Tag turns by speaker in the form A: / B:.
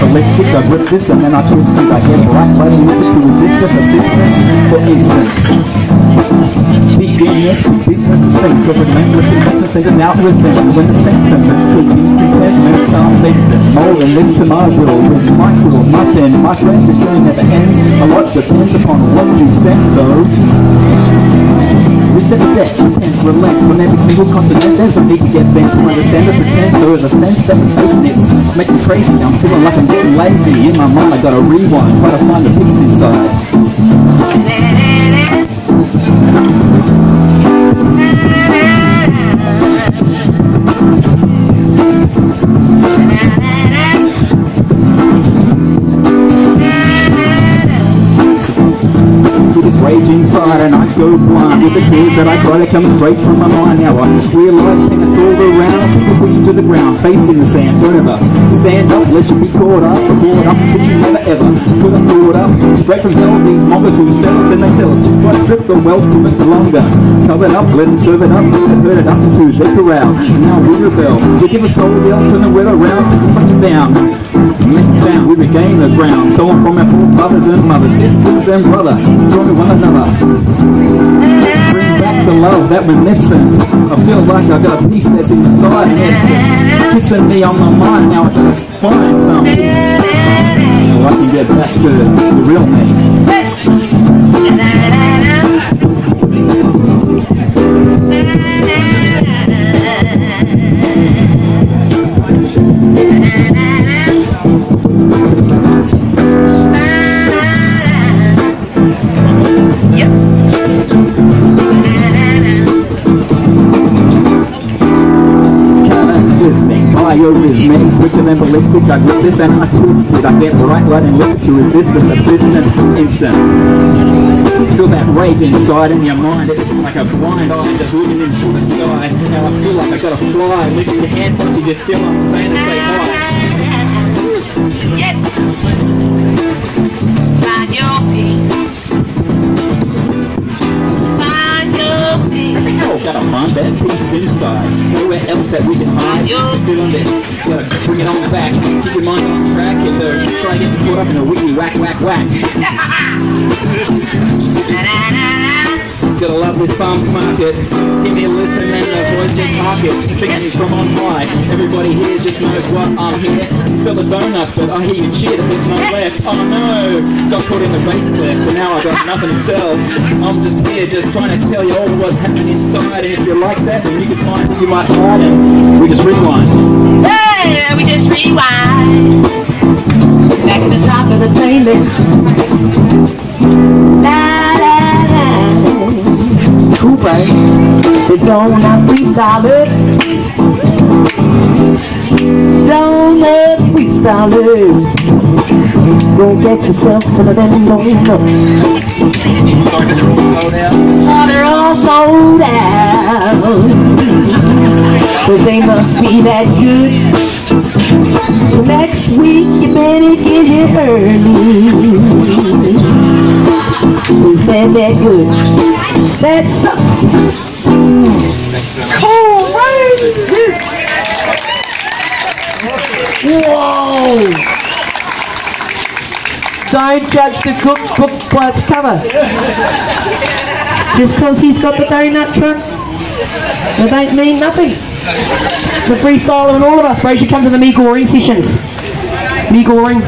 A: ballistic, I grip this and then I twist it. I get and use it to resist the subsistence. For instance, genius, business is things of relentless investments into now resentment. When the sentiment could be contentment, some things more than listen to my will. With my will, my pen, my friends, this journey never ends. A lot depends upon what you send, so The deck, repent, relent from every single continent. There's no need to get bent to understand the pretense. So the fence that we're facing is making me crazy. I'm feeling like I'm getting lazy. In my mind, I gotta rewind, try to find the peace inside. Inside and I go blind With the tears that I cry that come straight from my mind. Now I realize pain that's all around. People push you to the ground, facing the sand Forever, stand up lest you be caught up. Caught up since you never ever could have thought up. Straight from hell, these mockers who sell us and they tell us Try to strip the wealth from us no longer. Cover it up, let them serve it up They've herded us into their corral. And now we rebel. We give us all the turn it around Punch it down It sound, we regain the ground. Stolen from our forefathers and mothers Sisters and brother, join one another. Bring back the love that we're missing. I feel like I got a piece that's inside and it's just kissing me on my mind Now I gotta find some. Peace So I can get back to the real me ballistic. I grip this and I get right, right, and listen to resist the subsistence instance. Feel that rage inside in your mind. It's like a blind eye just looking into the sky. Now I feel like I gotta fly. Lift your hands up if you feel I'm saying to say hi.
B: Peace
A: inside. Nowhere else that we can hide. Feeling this. Gotta bring it on the back. Keep your mind on track. If they're trying to get caught up in a wiki whack whack whack. Gotta love this farm's market. Give me a listen and the voice just hark it. Singing from on high. Everybody here just knows what I'm here. To sell the donuts, but I hear you cheer that there's no left. Oh no! Got caught in the base cleft and now I got nothing to sell. I'm just here just trying to tell you all what's happening inside. And if you like that, then you can find what you might hide and we just rewind.
B: Donut freestyler. Donut freestyler. Go get yourself some of them donuts.
A: It?
B: Oh, they're all sold out. Cause they must be that good. So next week you better get here early. Cause they're that good. That's us. Cool, Whoa! Don't judge the cook book by its cover. Just because he's got the donut truck, that don't mean nothing. The freestyler and all of us, bro, should come to the me goring sessions. Me goring.